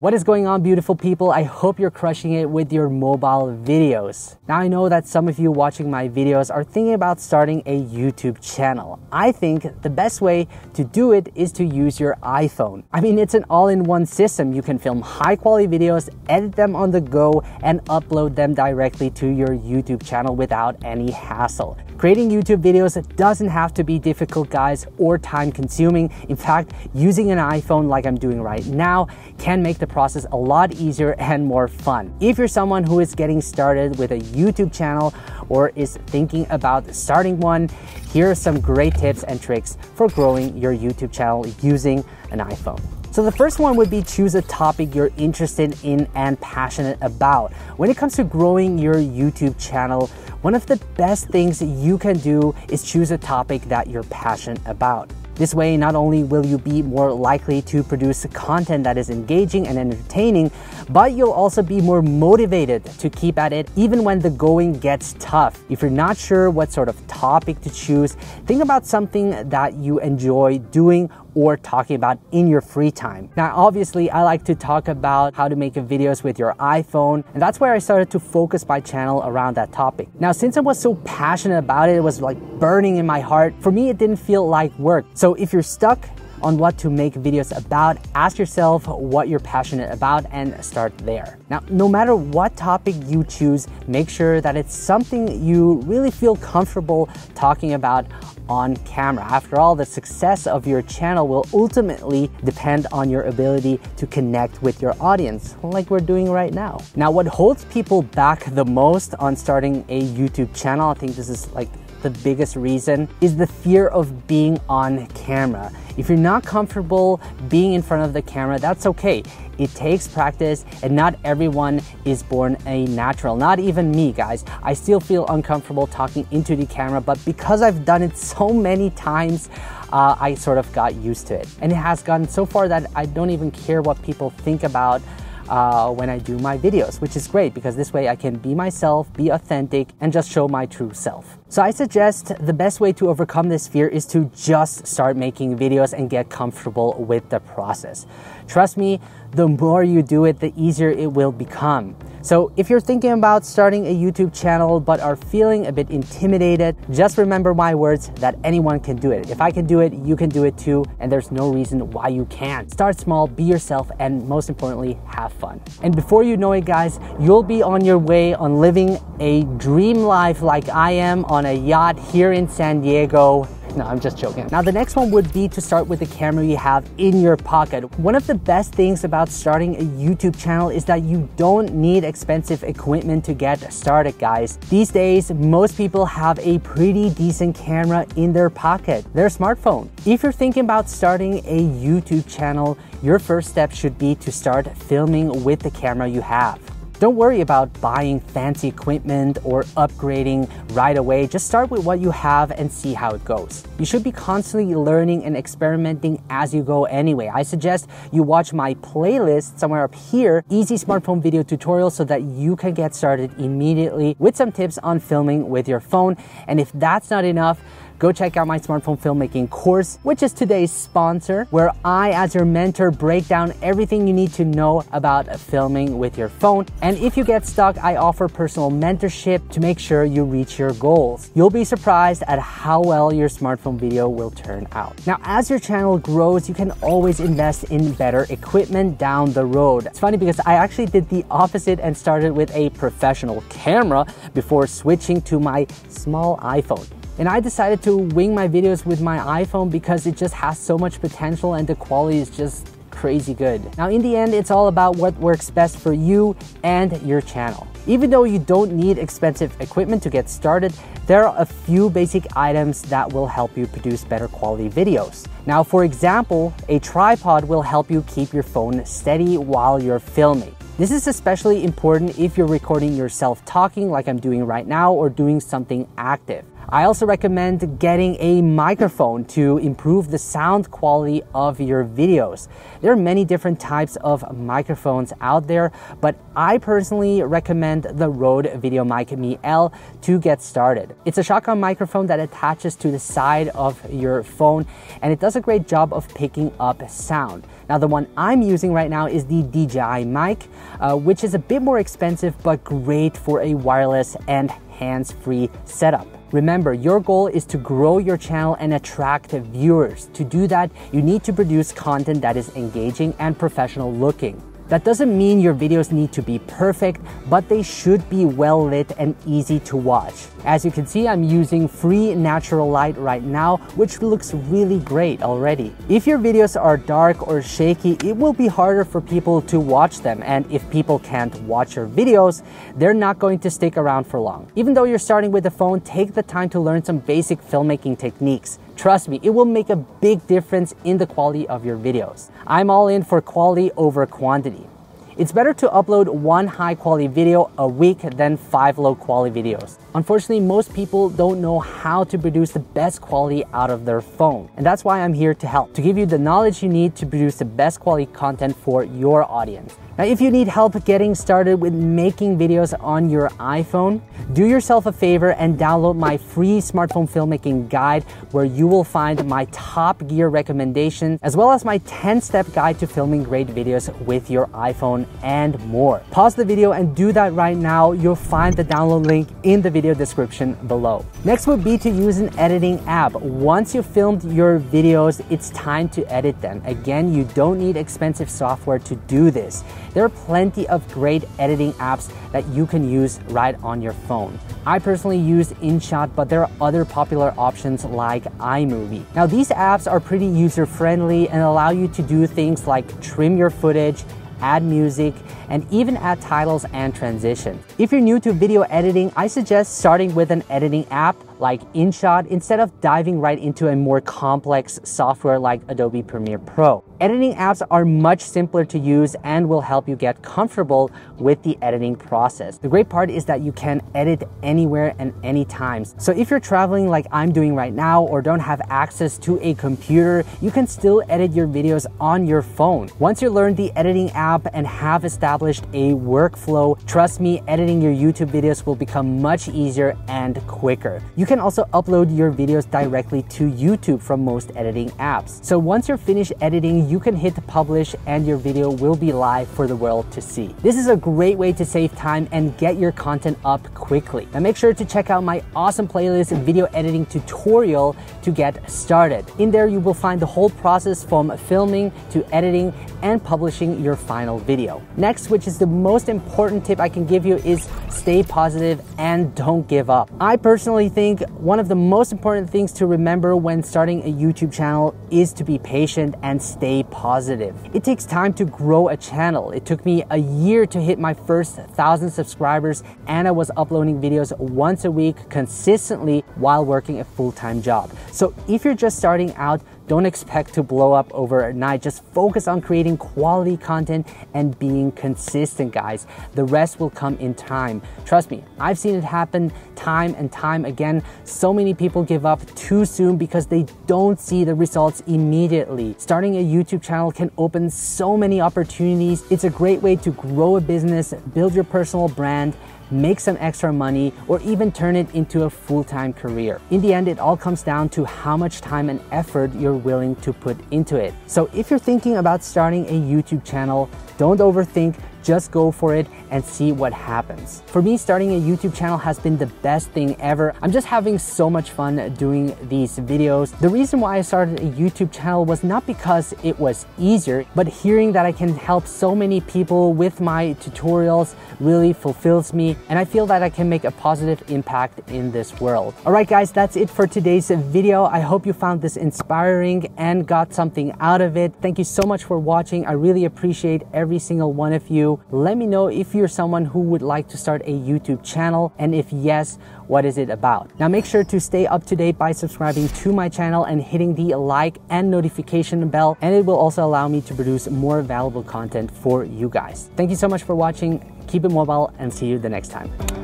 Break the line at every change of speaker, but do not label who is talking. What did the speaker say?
What is going on beautiful people? I hope you're crushing it with your mobile videos. Now I know that some of you watching my videos are thinking about starting a YouTube channel. I think the best way to do it is to use your iPhone. I mean it's an all-in-one system. You can film high quality videos, edit them on the go, and upload them directly to your YouTube channel without any hassle. Creating YouTube videos doesn't have to be difficult guys or time consuming. In fact, using an iPhone like I'm doing right now can make the process a lot easier and more fun. If you're someone who is getting started with a YouTube channel or is thinking about starting one, here are some great tips and tricks for growing your YouTube channel using an iPhone. So the first one would be choose a topic you're interested in and passionate about. When it comes to growing your YouTube channel, one of the best things you can do is choose a topic that you're passionate about. This way, not only will you be more likely to produce content that is engaging and entertaining, but you'll also be more motivated to keep at it even when the going gets tough. If you're not sure what sort of topic to choose, think about something that you enjoy doing or talking about in your free time. Now, obviously, I like to talk about how to make videos with your iPhone, and that's where I started to focus my channel around that topic. Now, since I was so passionate about it, it was like burning in my heart, for me, it didn't feel like work. So if you're stuck on what to make videos about, ask yourself what you're passionate about and start there. Now, no matter what topic you choose, make sure that it's something you really feel comfortable talking about on camera. After all, the success of your channel will ultimately depend on your ability to connect with your audience, like we're doing right now. Now, what holds people back the most on starting a YouTube channel, I think this is like the biggest reason is the fear of being on camera. If you're not comfortable being in front of the camera, that's okay. It takes practice and not everyone is born a natural. Not even me, guys. I still feel uncomfortable talking into the camera, but because I've done it so many times, uh, I sort of got used to it. And it has gotten so far that I don't even care what people think about uh, when I do my videos, which is great because this way I can be myself, be authentic, and just show my true self. So I suggest the best way to overcome this fear is to just start making videos and get comfortable with the process. Trust me, the more you do it, the easier it will become. So if you're thinking about starting a YouTube channel but are feeling a bit intimidated, just remember my words that anyone can do it. If I can do it, you can do it too, and there's no reason why you can't. Start small, be yourself, and most importantly, have fun. And before you know it, guys, you'll be on your way on living a dream life like I am on a yacht here in San Diego no, I'm just joking. Now, the next one would be to start with the camera you have in your pocket. One of the best things about starting a YouTube channel is that you don't need expensive equipment to get started, guys. These days, most people have a pretty decent camera in their pocket, their smartphone. If you're thinking about starting a YouTube channel, your first step should be to start filming with the camera you have. Don't worry about buying fancy equipment or upgrading right away. Just start with what you have and see how it goes. You should be constantly learning and experimenting as you go anyway. I suggest you watch my playlist somewhere up here, easy smartphone video tutorials so that you can get started immediately with some tips on filming with your phone. And if that's not enough, go check out my smartphone filmmaking course, which is today's sponsor, where I, as your mentor, break down everything you need to know about filming with your phone. And if you get stuck, I offer personal mentorship to make sure you reach your goals. You'll be surprised at how well your smartphone video will turn out. Now, as your channel grows, you can always invest in better equipment down the road. It's funny because I actually did the opposite and started with a professional camera before switching to my small iPhone. And I decided to wing my videos with my iPhone because it just has so much potential and the quality is just crazy good. Now in the end, it's all about what works best for you and your channel. Even though you don't need expensive equipment to get started, there are a few basic items that will help you produce better quality videos. Now, for example, a tripod will help you keep your phone steady while you're filming. This is especially important if you're recording yourself talking like I'm doing right now or doing something active. I also recommend getting a microphone to improve the sound quality of your videos. There are many different types of microphones out there, but I personally recommend the Rode VideoMic Me L to get started. It's a shotgun microphone that attaches to the side of your phone and it does a great job of picking up sound. Now the one I'm using right now is the DJI mic, uh, which is a bit more expensive but great for a wireless and hands-free setup. Remember, your goal is to grow your channel and attract viewers. To do that, you need to produce content that is engaging and professional looking. That doesn't mean your videos need to be perfect, but they should be well lit and easy to watch. As you can see, I'm using free natural light right now, which looks really great already. If your videos are dark or shaky, it will be harder for people to watch them. And if people can't watch your videos, they're not going to stick around for long. Even though you're starting with a phone, take the time to learn some basic filmmaking techniques. Trust me, it will make a big difference in the quality of your videos. I'm all in for quality over quantity. It's better to upload one high quality video a week than five low quality videos. Unfortunately, most people don't know how to produce the best quality out of their phone. And that's why I'm here to help, to give you the knowledge you need to produce the best quality content for your audience. Now, if you need help getting started with making videos on your iPhone, do yourself a favor and download my free smartphone filmmaking guide where you will find my top gear recommendations as well as my 10 step guide to filming great videos with your iPhone and more. Pause the video and do that right now. You'll find the download link in the video description below. Next would be to use an editing app. Once you've filmed your videos, it's time to edit them. Again, you don't need expensive software to do this. There are plenty of great editing apps that you can use right on your phone. I personally use InShot, but there are other popular options like iMovie. Now, these apps are pretty user friendly and allow you to do things like trim your footage, add music, and even add titles and transitions. If you're new to video editing, I suggest starting with an editing app like InShot instead of diving right into a more complex software like Adobe Premiere Pro. Editing apps are much simpler to use and will help you get comfortable with the editing process. The great part is that you can edit anywhere and anytime. So if you're traveling like I'm doing right now or don't have access to a computer, you can still edit your videos on your phone. Once you learn the editing app and have established a workflow, trust me, editing your YouTube videos will become much easier and quicker. You can also upload your videos directly to YouTube from most editing apps. So once you're finished editing, you can hit publish and your video will be live for the world to see. This is a great way to save time and get your content up quickly. Now make sure to check out my awesome playlist video editing tutorial to get started. In there, you will find the whole process from filming to editing and publishing your final video. Next, which is the most important tip I can give you is stay positive and don't give up. I personally think one of the most important things to remember when starting a YouTube channel is to be patient and stay positive. It takes time to grow a channel. It took me a year to hit my first thousand subscribers and I was uploading videos once a week consistently while working a full-time job. So if you're just starting out, don't expect to blow up overnight. Just focus on creating quality content and being consistent, guys. The rest will come in time. Trust me, I've seen it happen time and time again. So many people give up too soon because they don't see the results immediately. Starting a YouTube channel can open so many opportunities. It's a great way to grow a business, build your personal brand, make some extra money, or even turn it into a full-time career. In the end, it all comes down to how much time and effort you're willing to put into it. So if you're thinking about starting a YouTube channel, don't overthink, just go for it and see what happens. For me, starting a YouTube channel has been the best thing ever. I'm just having so much fun doing these videos. The reason why I started a YouTube channel was not because it was easier, but hearing that I can help so many people with my tutorials really fulfills me and I feel that I can make a positive impact in this world. All right, guys, that's it for today's video. I hope you found this inspiring and got something out of it. Thank you so much for watching. I really appreciate every single one of you. Let me know if you're someone who would like to start a YouTube channel and if yes, what is it about? Now make sure to stay up to date by subscribing to my channel and hitting the like and notification bell and it will also allow me to produce more valuable content for you guys. Thank you so much for watching. Keep it mobile and see you the next time.